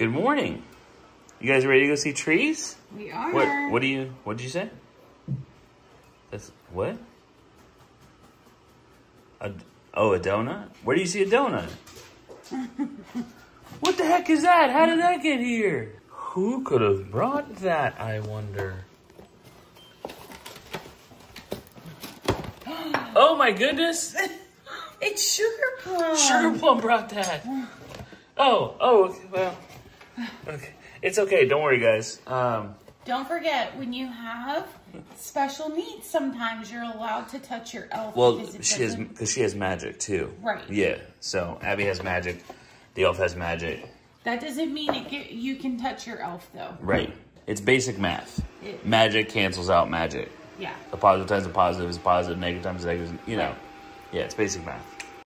Good morning. You guys ready to go see trees? We are. What what do you what did you say? That's what? A, oh, a donut? Where do you see a donut? what the heck is that? How did that get here? Who could have brought that, I wonder? Oh my goodness! It's sugar plum. Sugar Plum brought that. Oh, oh, well, okay. It's okay. Don't worry, guys. Um, Don't forget, when you have special needs, sometimes you're allowed to touch your elf. well, she has because she has magic too. Right. Yeah. So Abby has magic. The elf has magic. That doesn't mean it get, you can touch your elf, though. Right. It's basic math. It- Magic cancels out magic. Yeah. A positive times a positive is positive. Negative times a negative. is- You know. Right. Yeah, it's basic math.